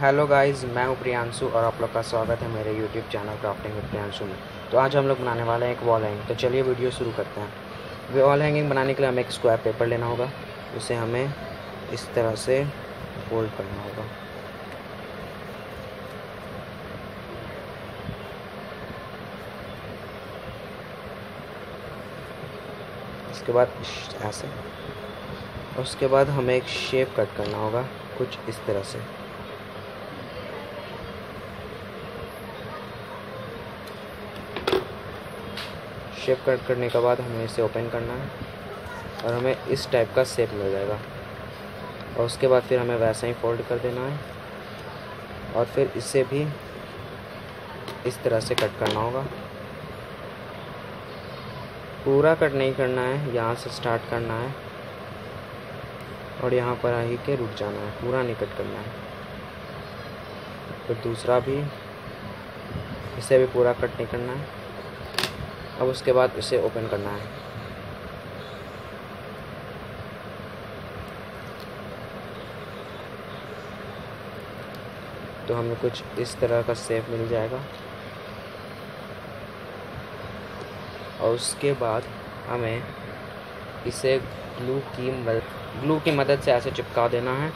Hello guys मैं हूँ प्रियांशु और आप लोग का स्वागत है मेरे YouTube channel crafting with Priyanshu में। तो आज हम लोग बनाने वाले हैं एक वॉल हैंगिंग तो चलिए वीडियो शुरू करते हैं। वॉल हैंगिंग बनाने के लिए हमें एक स्क्वायर पेपर लेना होगा। उसे हमें इस तरह से फोल्ड करना होगा। उसके बाद ऐसे। उसके बाद हमें एक शेप कट करना होगा, कुछ इस तरह से। शेप कट करने के बाद हमें इसे ओपन करना है और हमें इस टाइप का शेप मिल जाएगा। और उसके बाद फिर हमें वैसा ही फोल्ड कर देना है। और फिर इसे भी इस तरह से कट करना होगा। पूरा कट नहीं करना है, यहाँ से स्टार्ट करना है। और यहाँ पर आई के रुक जाना है, पूरा नहीं कट करना है। फिर दूसरा भी, इसे भी पूरा कट नहीं करना है। अब उसके बाद इसे ओपन करना है। तो हमें कुछ इस तरह का शेप मिल जाएगा। और उसके बाद हमें इसे ग्लू की मदद ग्लू की मदद से ऐसे चिपका देना है।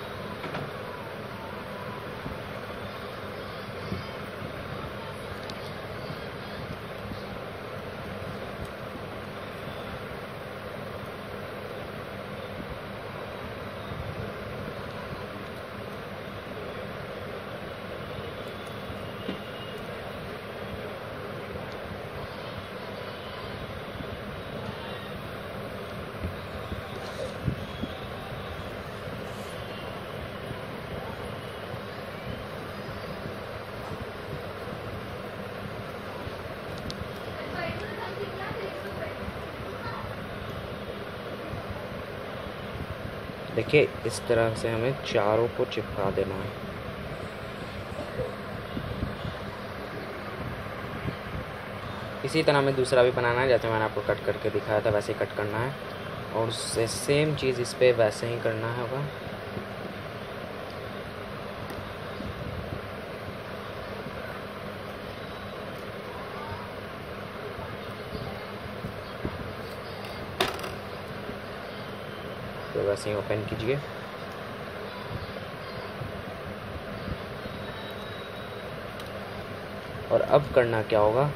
देखिए, इस तरह से हमें चारों को चिपका देना है। इसी तरह हमें दूसरा भी बनाना है, जैसे मैंने आपको कट करके दिखाया था, वैसे ही कट करना है। और उससे सेम चीज़ इस पर वैसे ही करना होगा तो वैसे ही ओपन कीजिए। और अब करना क्या होगा?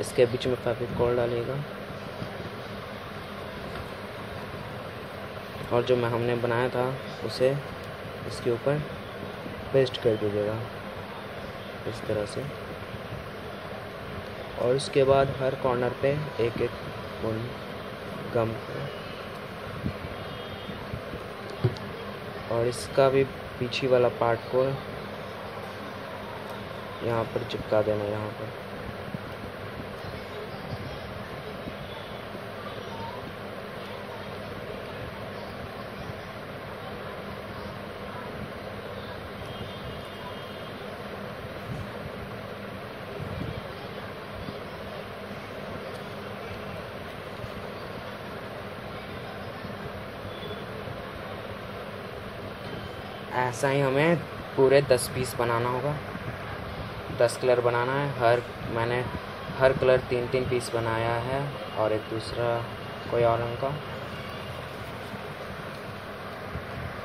इसके बीच में फेविकॉल डालेगा और जो मैं हमने बनाया था, उसे इसके ऊपर पेस्ट कर दीजिएगा। इस तरह से। और उसके बाद हर कॉर्नर पे एक एक गम और इसका भी पीछे वाला पार्ट को यहाँ पर चिपका देना यहाँ पर। ऐसा ही हमें पूरे दस पीस बनाना होगा। दस कलर बनाना है। हर, मैंने हर कलर तीन तीन पीस बनाया है और एक दूसरा कोई और रंग का।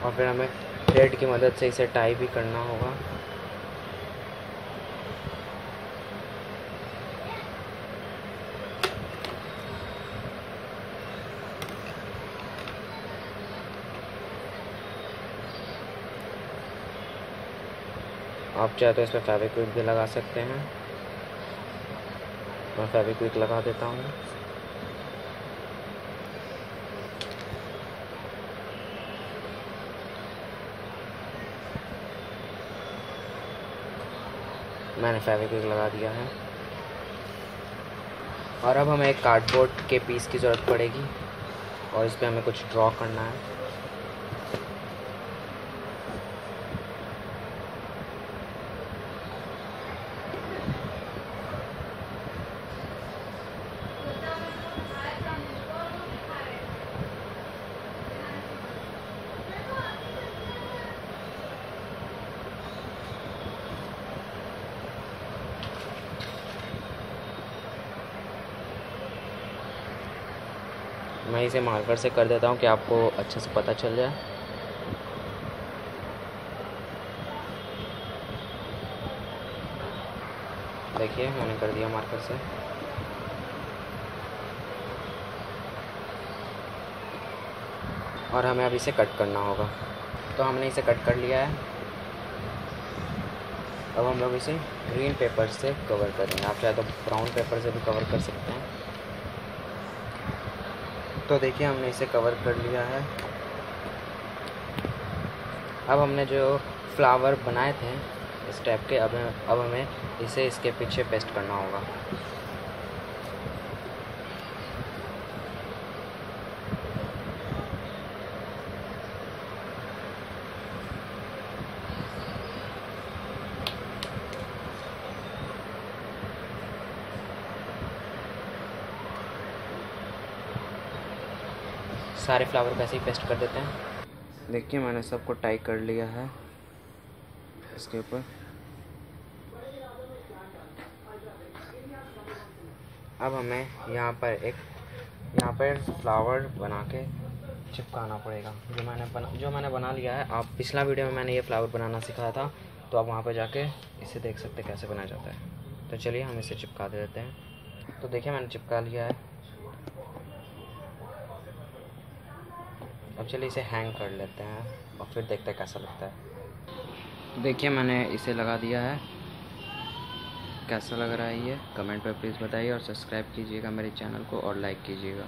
और फिर हमें थ्रेड की मदद से इसे टाई भी करना होगा। आप चाहे तो इस पर फेविक्विक भी लगा सकते हैं। मैं फेविक्विक लगा देता हूँ। मैंने फेविक्विक लगा दिया है। और अब हमें एक कार्डबोर्ड के पीस की ज़रूरत पड़ेगी और इस पर हमें कुछ ड्रॉ करना है। मैं इसे मार्कर से कर देता हूँ कि आपको अच्छे से पता चल जाए। देखिए, मैंने कर दिया मार्कर से। और हमें अब इसे कट करना होगा। तो हमने इसे कट कर लिया है। अब हम लोग इसे ग्रीन पेपर से कवर करेंगे। आप चाहे तो ब्राउन पेपर से भी कवर कर सकते हैं। तो देखिए, हमने इसे कवर कर लिया है। अब हमने जो फ्लावर बनाए थे, इस टाइप के, अब अब हमें इसे इसके पीछे पेस्ट करना होगा। सारे फ्लावर कैसे ही पेस्ट कर देते हैं। देखिए, मैंने सबको टाई कर लिया है इसके ऊपर। अब हमें यहाँ पर एक, यहाँ पर फ्लावर बना के चिपकाना पड़ेगा। जो मैंने बना, जो मैंने बना लिया है, आप पिछला वीडियो में मैंने ये फ्लावर बनाना सिखाया था तो आप वहाँ पर जाके इसे देख सकते कैसे बनाया जाता है। तो चलिए हम इसे चिपका दे देते हैं। तो देखिए, मैंने चिपका लिया है। अब चलिए इसे हैंग कर लेते हैं और फिर देखते हैं कैसा लगता है। देखिए, मैंने इसे लगा दिया है। कैसा लग रहा है ये? कमेंट पर प्लीज़ बताइए और सब्सक्राइब कीजिएगा मेरे चैनल को और लाइक कीजिएगा।